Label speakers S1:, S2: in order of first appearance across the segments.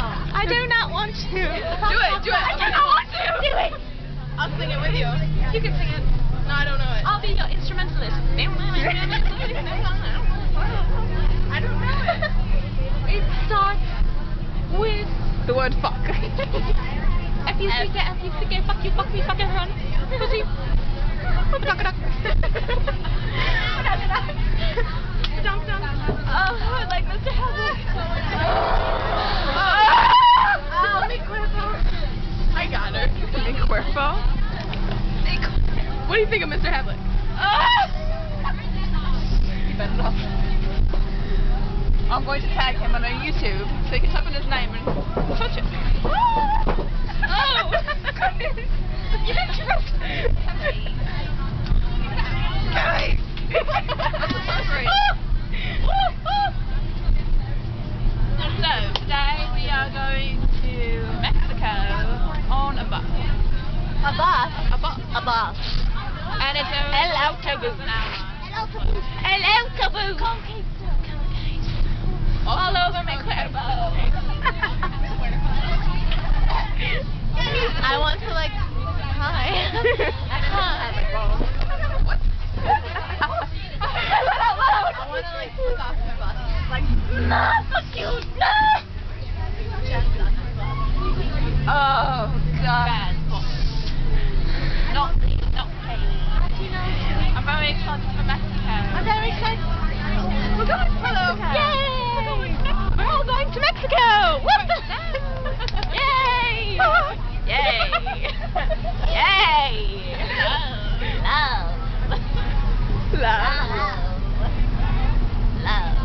S1: I do not want to.
S2: Do it, do it.
S1: I do not want to. Do it.
S2: I'll sing it with you.
S1: You can sing it.
S2: No, I don't know it.
S1: I'll be your instrumentalist.
S2: I don't know it.
S1: It starts with
S2: The word fuck.
S1: if you
S2: F.
S1: forget, if you forget, fuck you, fuck me, fuck everyone.
S2: What do you think of Mr. Havlick? Ah! He it. I'm going to tag him on our YouTube so you can type in his name and touch it. Ah!
S1: Oh!
S2: you interrupt. Guys.
S1: So, today we are going to Mexico on a bus.
S3: A bus.
S1: A bus.
S3: A bus.
S1: And it's going
S3: El autobus.
S1: an hour.
S3: El autobus.
S1: All over my cuerpo.
S3: I want to like hi. I can't.
S2: What?
S3: I want to like off my bus. Like no,
S1: Very for Mexico.
S3: I'm very excited.
S1: We're going to Mexico.
S3: Yay!
S1: We're all going to Mexico. What the? Yay! Yay! Yay!
S3: Love.
S2: Love.
S3: Love. Love.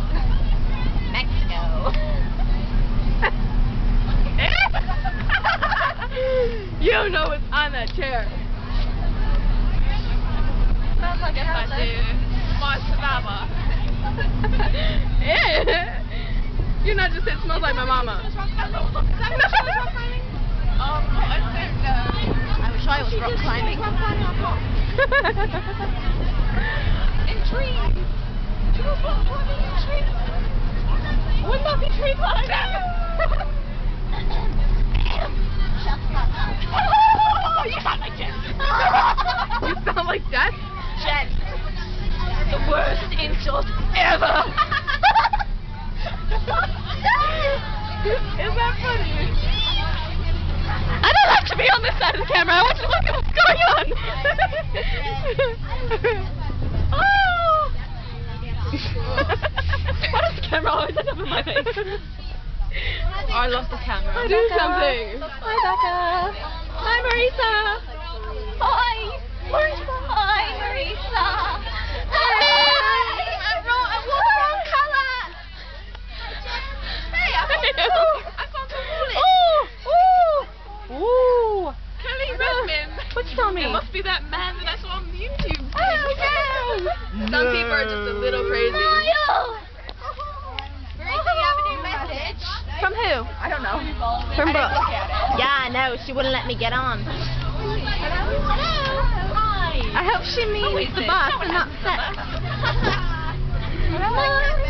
S3: Mexico.
S2: you know it's on that chair. I do. My Sababa. yeah. You're not just it smells like my mama.
S1: Um, I don't know.
S3: I wish I was rock climbing.
S1: In trees. Would not be tree climbing.
S3: the
S1: camera. I want you to look at what's going on. oh. Why does the camera always end up in my face? Oh, I love the camera.
S2: I do something.
S1: Hi, Becca. Hi, Marisa. Hi. Marisa. Hi, Marisa. Hi. I wrote, I wore the wrong colour. Hey, I found, I found the wallet. Ooh. Ooh. Ooh.
S2: Kelly Redmond.
S1: What's from me?
S2: It must be that man that I saw on YouTube.
S1: Oh, no.
S2: Some people are just a little crazy.
S3: Marisa, you have a new message?
S1: From who?
S2: I don't know.
S1: From
S3: I
S1: Brooke.
S3: didn't look at it. Yeah, I know. She wouldn't let me get on.
S1: Hi.
S3: I hope she means oh, the bus and not sex.